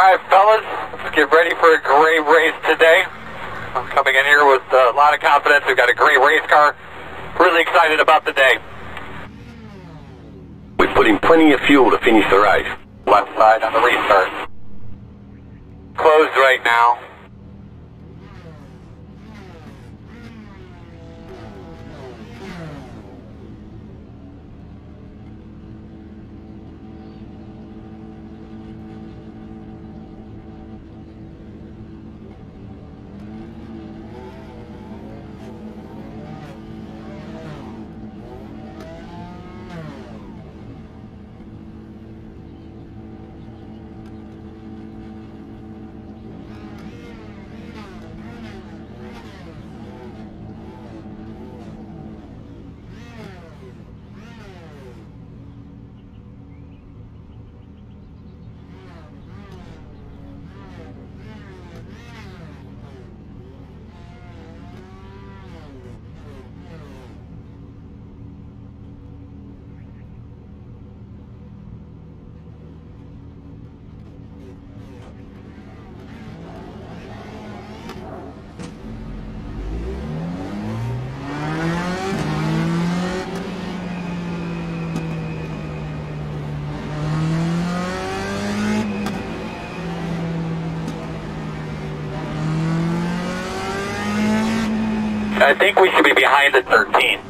right, fellas, let's get ready for a great race today. I'm coming in here with a lot of confidence. We've got a great race car. Really excited about the day. We put in plenty of fuel to finish the race. Left side on the restart. Closed right now. I think we should be behind the 13.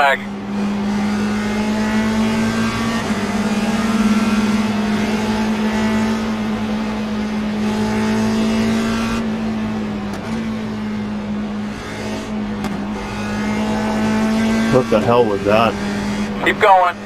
Flag. What the hell was that? Keep going.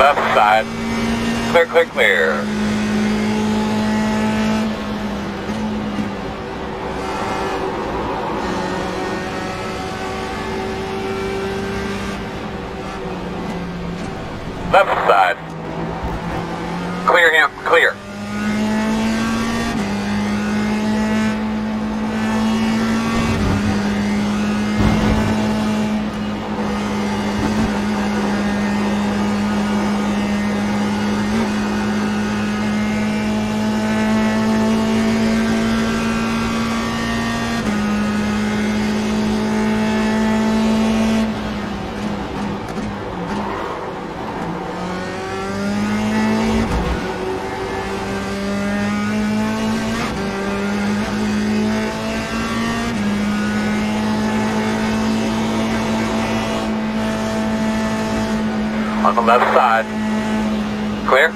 Left side. Clear, clear. Left side. Clear him, clear. Left side. Clear?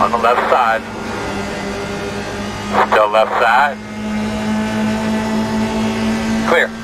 On the left side. Left side. Clear.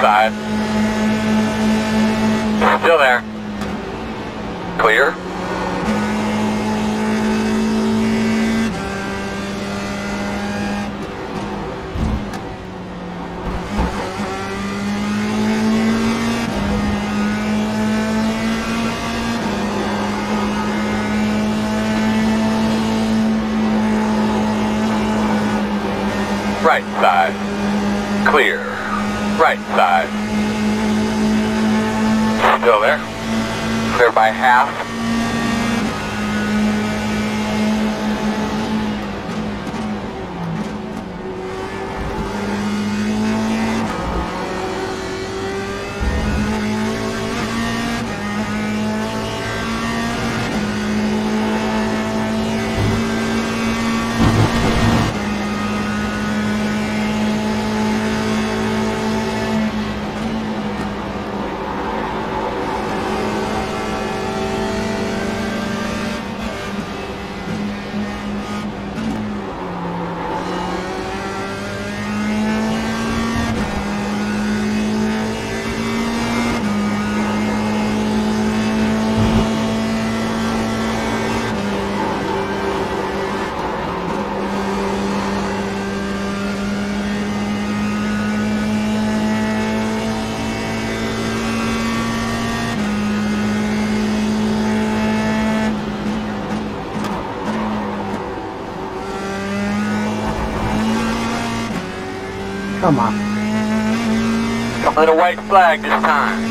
Side. Still there. Clear. Right side. Clear. Right side. Still there. Clear by half. Come on. With a white flag this time.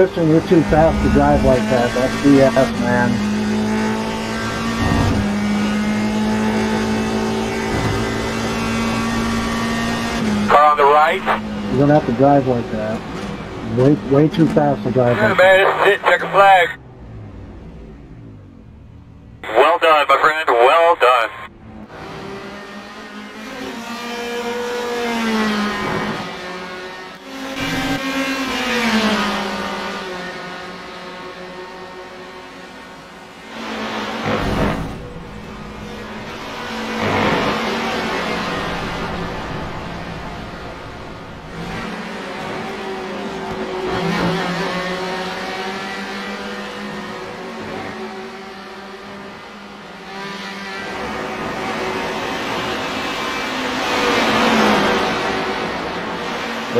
Tristan, you're too fast to drive like that. That's BS, man. Car on the right. You don't have to drive like that. Way, way too fast to drive Yeah, like man, this is it. Checkered flag.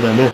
I miss?